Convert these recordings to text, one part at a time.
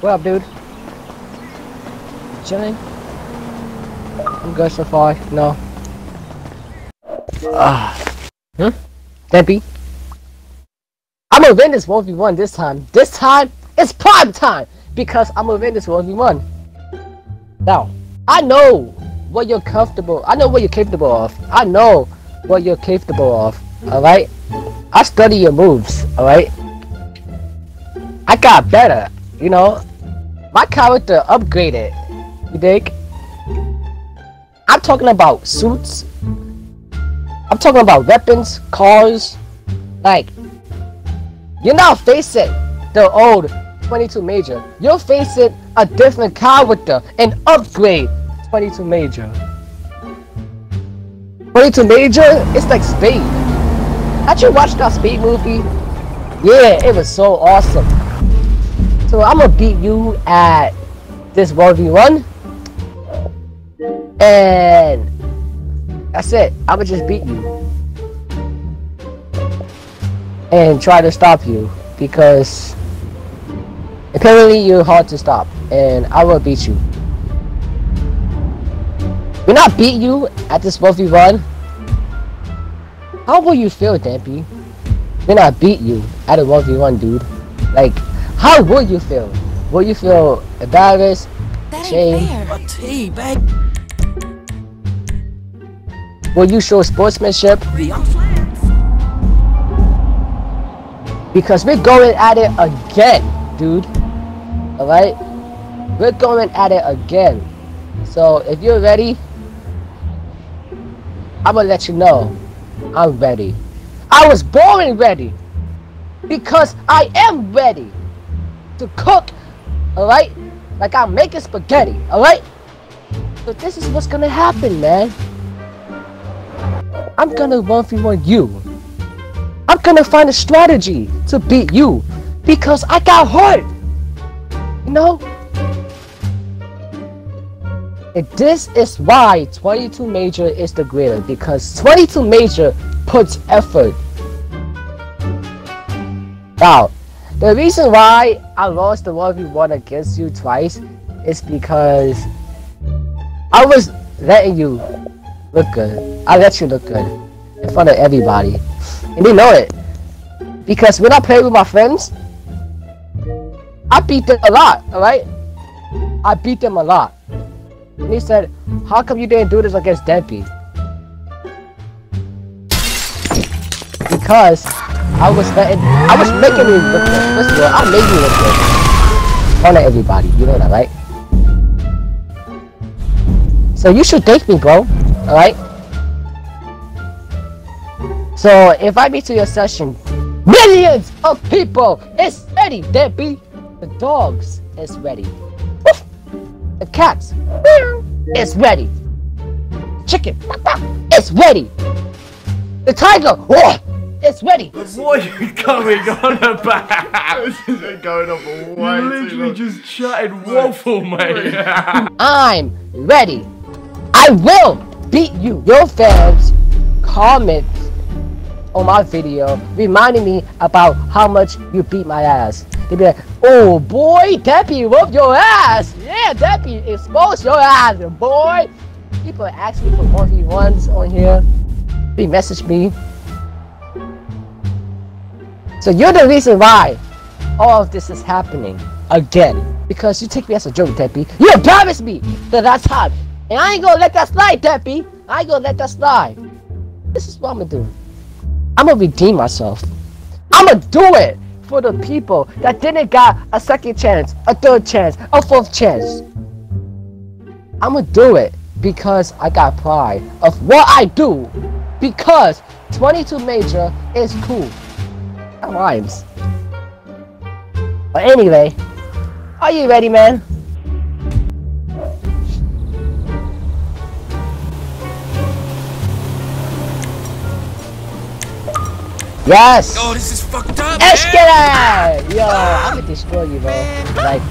What up, dude? Chilling? I'm good so far. No. Ah. Hmm? Debbie? I'm gonna win this 1v1 this time. This time, it's prime time! Because I'm gonna win this 1v1. Now, I know what you're comfortable. I know what you're capable of. I know what you're capable of. Alright? I study your moves. Alright? I got better. You know? My character upgraded. You dig? I'm talking about suits. I'm talking about weapons, cars. Like, you're not facing the old 22 Major. You're facing a different character, an upgrade 22 Major. 22 Major, it's like Speed. Had you watched that Speed movie? Yeah, it was so awesome. So I'm gonna beat you at this 1v1. And that's it. I'ma just beat you. And try to stop you. Because apparently you're hard to stop. And I will beat you. When I beat you at this 1v1, how will you feel, Dampy? When I beat you at a 1v1, dude? Like, how will you feel? Will you feel embarrassed? That Shame. ain't fair. A. Will you show sportsmanship? Because we're going at it again, dude. Alright? We're going at it again. So if you're ready, I'm gonna let you know I'm ready. I was born ready. Because I am ready to cook, alright? Like I'm making spaghetti, alright? But this is what's gonna happen, man. I'm gonna one v one you. I'm gonna find a strategy to beat you because I got hurt. You know? And this is why 22 Major is the greater because 22 Major puts effort. Now, the reason why I lost the 1v1 against you twice is because I was letting you look good. I let you look good in front of everybody. And they know it. Because when I play with my friends, I beat them a lot, alright? I beat them a lot. And he said, how come you didn't do this against Dempy? Because I was letting, I was making you look good. First of all, I made you look good. Of everybody, you know that, right? So you should thank me, bro. Alright? So if I meet to your session, millions of people is ready, Debbie. The dogs is ready. Woof. The cats is ready. Chicken is ready. The tiger is ready. What are you going on about? This is going on for way You literally long. just chatted waffle, mate. I'm ready. I will beat you. Your fans comments on my video reminding me about how much you beat my ass. They'd be like, oh boy, Deppy whoop your ass. Yeah, Deppy expose your ass, boy. People ask me for 1v1s on here. They message me. So you're the reason why all of this is happening again. Because you take me as a joke, Deppy. You embarrass me that that's time. And I ain't gonna let that slide, Deppy. I ain't gonna let that slide. This is what I'm gonna do. I'm gonna redeem myself. I'm gonna do it for the people that didn't got a second chance, a third chance, a fourth chance. I'm gonna do it because I got pride of what I do. Because 22 Major is cool. That rhymes. But anyway, are you ready, man? Yes! Oh, this is fucked up, man. it! Yo, I'm gonna destroy you, bro. Like,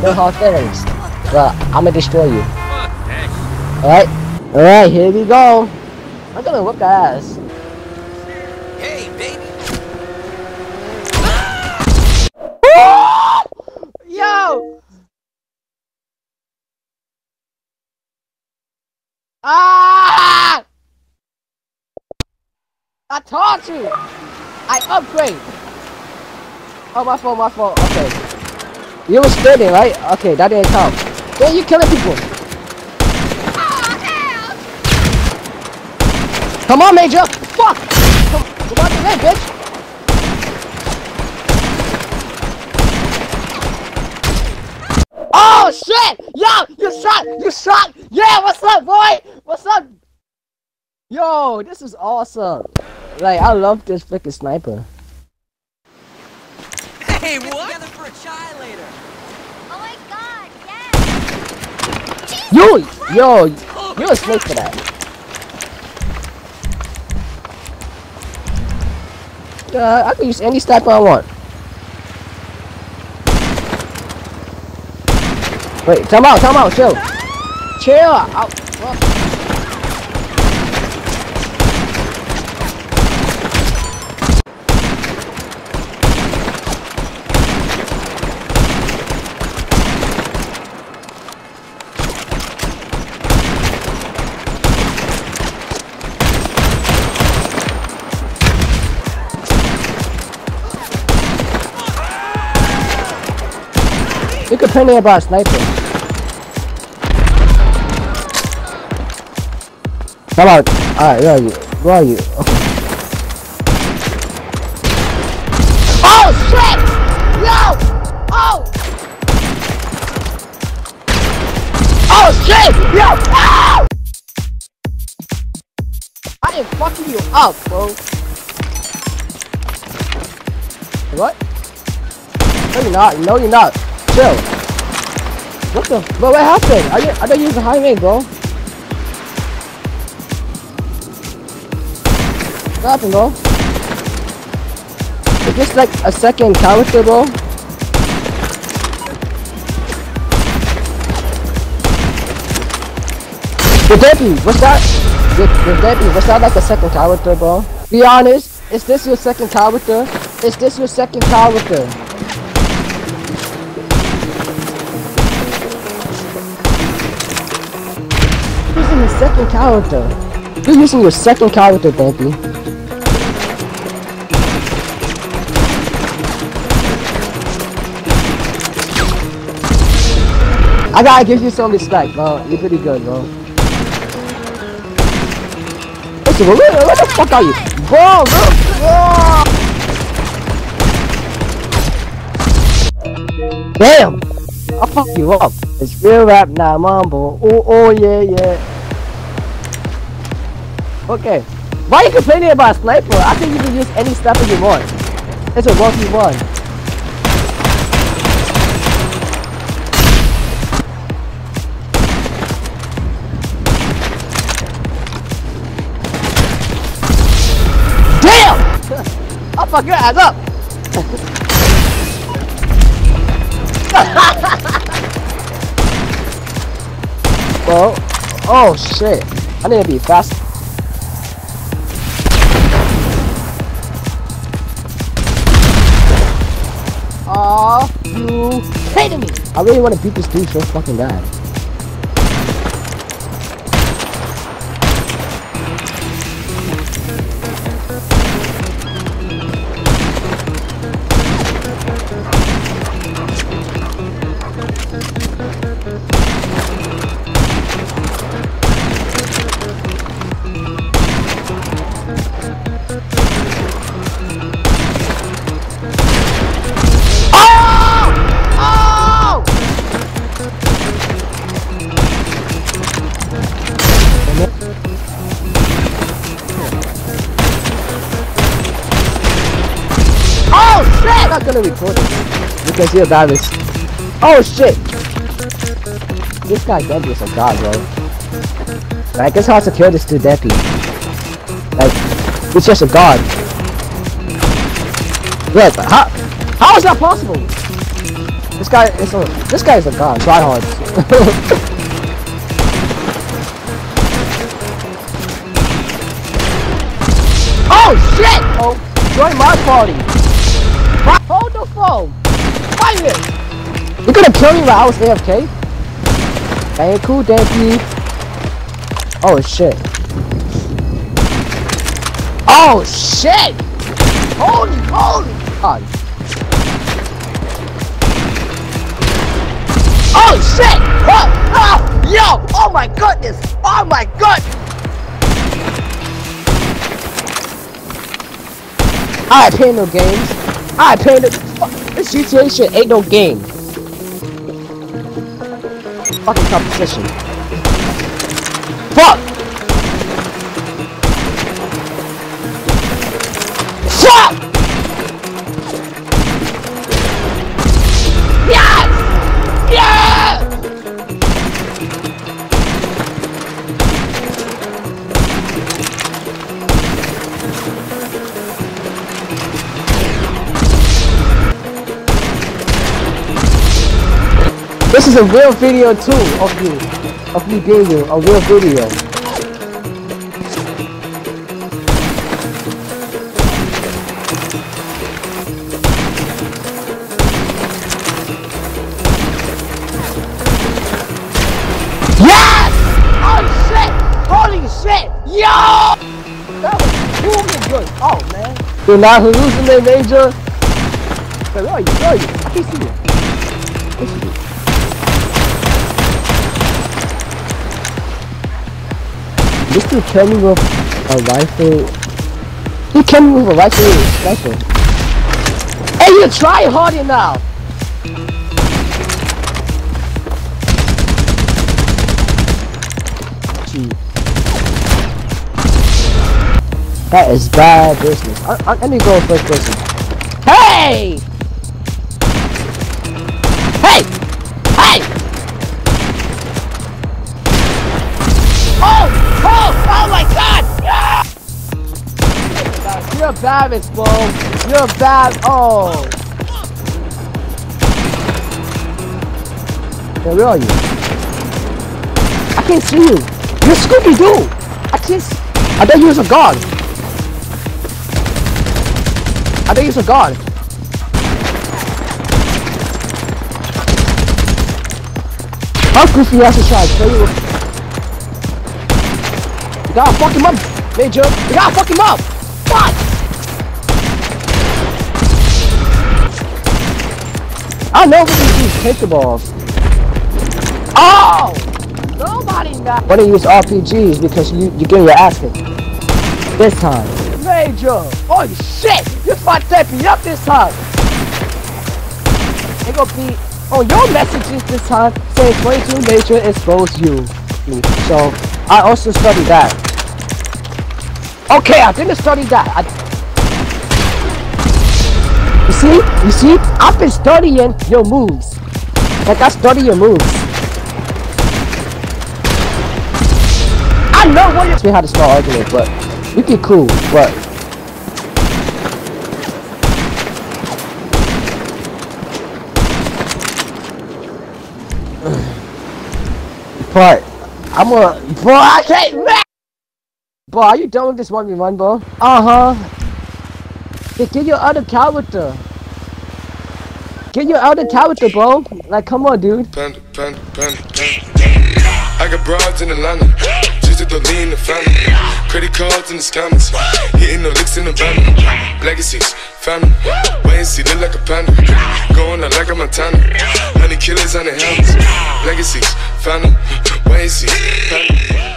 no hard feelings. But I'm gonna destroy you. Alright? Alright, here we go. I'm gonna whip that ass. Ah! I taught you! I upgrade! Oh, my fault, my fault. Okay. You were standing, right? Okay, that didn't count. Then you killing people. Oh, Come on, Major! Fuck! Come, come on, today, bitch! Oh shit! Yo, you shot! You shot! Yeah, what's up, boy? What's up? Yo, this is awesome. Like, I love this freaking sniper. Hey, what? Together for a chai later. Oh my god, yes! You, yo, you're a snake for that. Uh, I can use any sniper I want. Wait, time out, time out, chill. Chill. I'll, me about sniper. Come out. Alright, where are you? Where are you? Okay. Oh shit! Yo! Oh! Oh shit! Ow! I am fucking you up, bro. What? No, you're not. No, you're not. Chill. What the? But what happened? I, I thought you was a bro. What happened, bro? Is this like a second character, bro? The Debbie, what's that? The, the Debbie, what's that like a second character, bro? Be honest, is this your second character? Is this your second character? Second character. You're using your second character, Debbie. I gotta give you some respect, bro. You're pretty good, bro. Listen, where, where, the fuck are you? Bro, bro, bro. Damn! I'll fuck you up. It's real rap, not mumble. Oh, oh, yeah, yeah. Okay. Why are you complaining about a sniper? I think you can use any sniper you want. It's a 1v1. Damn! I'll fuck your ass up! Well, oh shit. I need to be fast. I really want to beat this dude so fucking bad. Because you're bad with- Oh shit! This guy Debbie is a god, bro. Like, it's hard to kill this dude Debbie. Like, he's just a god. Look, how how is that possible? This guy is a this guy is a god. Try hard. oh shit! Oh, join my party. Hold the phone. Fight. You're gonna kill me while I was AFK? Thank you, thank you. Oh shit. Oh shit! Holy holy! God. Oh shit! What? Ah! Yo! Oh my goodness! Oh my god! I play no games. I play no. This GTA shit ain't no game. Fucking competition. Fuck! Fuck! Yes! Yes! This is a real video too of you, of me being you, a real video. Yes! Oh shit! Holy shit! Yo! That was really good. Oh man. You're not hallucinating, Major. Where are you? Where are you? I can't see you. Where's you? This dude killed me with a rifle. He killed me with a rifle. rifle. Hey, you try harder now. Gee. That is bad business. I, I, let me go first person. Hey! Bad bro. You're bad. Oh. Hey, where are you? I can't see you. You're Scooby Doo. I can't. See. I thought you was a god. I thought you was a god. How goofy has to try? Tell you. You gotta fuck him up, Major. You gotta fuck him up. Fuck. I know what these paintballs. Oh! Nobody got. Want to use RPGs because you you get your ass kicked. This time. Major! Holy shit! You fucked me up this time! It gonna be on your messages this time saying 22 Major exposed you. So, I also studied that. Okay, I didn't study that. I... You see? You see? I've been studying your moves. Like I study your moves. I know what you're- me how to start argument, but you get cool, but but I'm a bro. I can't. Bro, are you done with this one v one, bro? Uh Get, get your other character. Get your other character, bro. Like, come on, dude. Panda, panda, panda. I got broads in Atlanta. Just at the lean the family. Credit cards and the scammers. Hitting the licks in the van. Legacies, family. Wait and see, look like a panda. Going out like a Montana. Honey killers on the helmets. Legacies, family. Wait and see, family.